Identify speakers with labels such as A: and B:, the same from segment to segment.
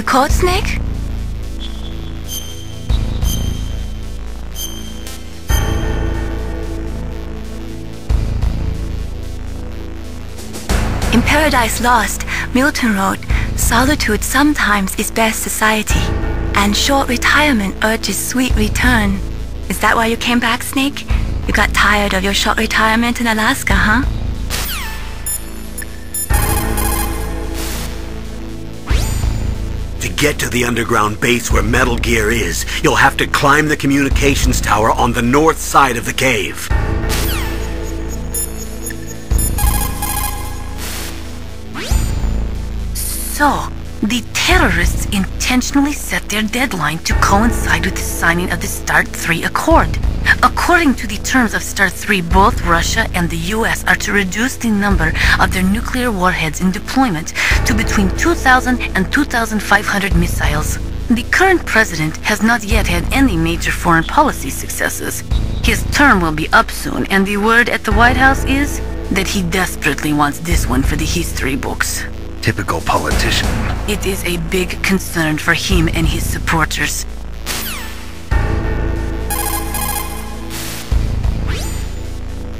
A: You caught Snake? In Paradise Lost, Milton wrote, Solitude sometimes is best society, and short retirement urges sweet return. Is that why you came back, Snake? You got tired of your short retirement in Alaska, huh?
B: Get to the underground base where Metal Gear is, you'll have to climb the communications tower on the north side of the cave.
C: So, the terrorists intentionally set their deadline to coincide with the signing of the START 3 Accord. According to the terms of START 3, both Russia and the US are to reduce the number of their nuclear warheads in deployment to between 2,000 and 2,500 missiles. The current president has not yet had any major foreign policy successes. His term will be up soon, and the word at the White House is that he desperately wants this one for the history books.
D: Typical politician.
C: It is a big concern for him and his supporters.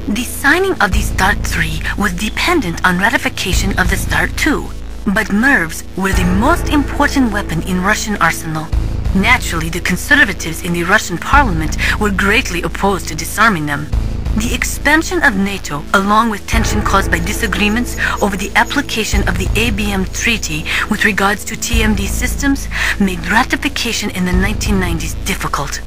C: The signing of the START 3 was dependent on ratification of the START 2, but MIRVs were the most important weapon in Russian arsenal. Naturally, the conservatives in the Russian parliament were greatly opposed to disarming them. The expansion of NATO, along with tension caused by disagreements over the application of the ABM Treaty with regards to TMD systems, made ratification in the 1990s difficult.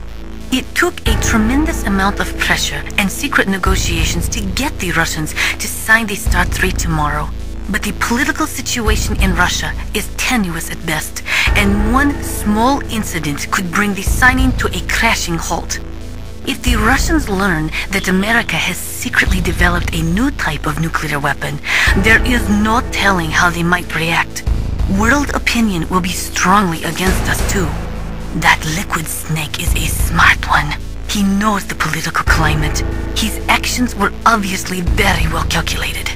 C: It took a tremendous amount of pressure and secret negotiations to get the Russians to sign the START 3 tomorrow. But the political situation in Russia is tenuous at best, and one small incident could bring the signing to a crashing halt. If the Russians learn that America has secretly developed a new type of nuclear weapon, there is no telling how they might react. World opinion will be strongly against us too. That liquid snake is a smart one. He knows the political climate. His actions were obviously very well calculated.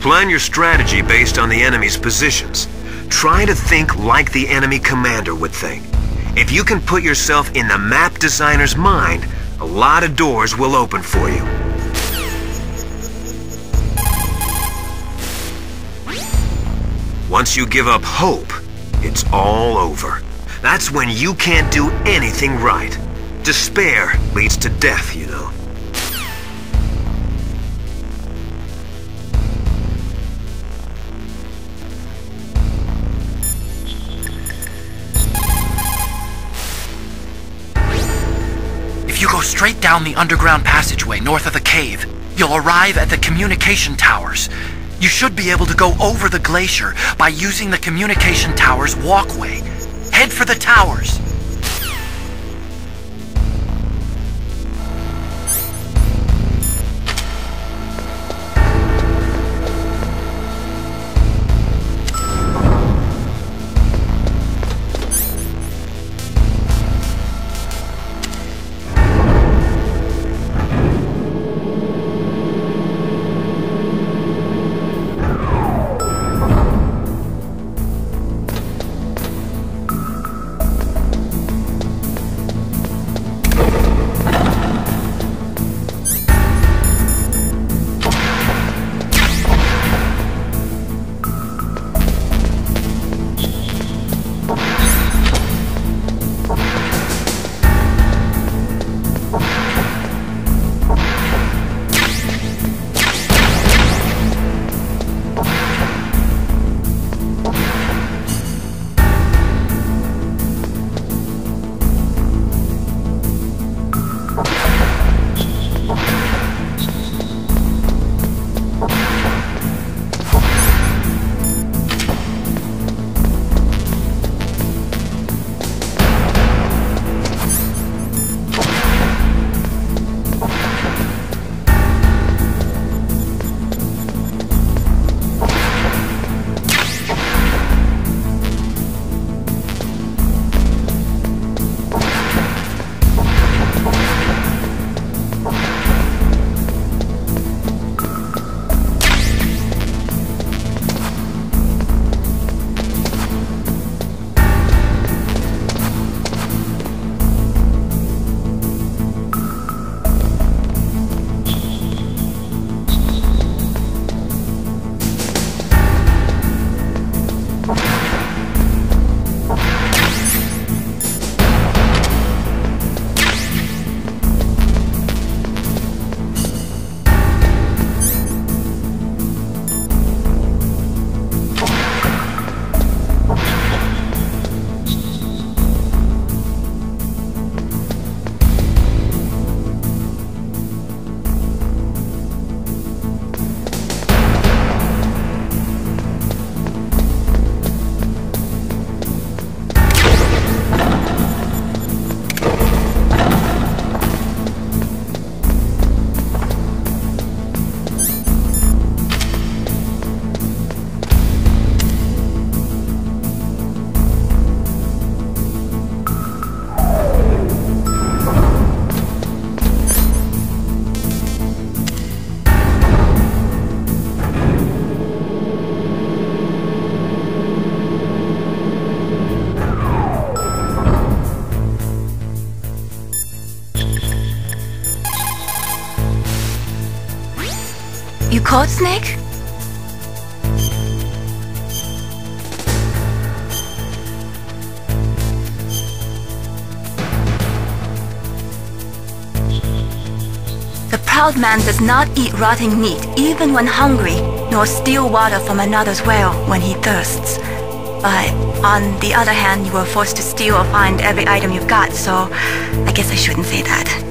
E: Plan your strategy based on the enemy's positions. Try to think like the enemy commander would think. If you can put yourself in the map designer's mind, a lot of doors will open for you. Once you give up hope, it's all over. That's when you can't do anything right. Despair leads to death, you know.
F: You go straight down the underground passageway north of the cave, you'll arrive at the communication towers. You should be able to go over the glacier by using the communication tower's walkway. Head for the towers.
A: Cold Snake? The proud man does not eat rotting meat even when hungry, nor steal water from another's well when he thirsts. But on the other hand, you were forced to steal or find every item you've got, so I guess I shouldn't say that.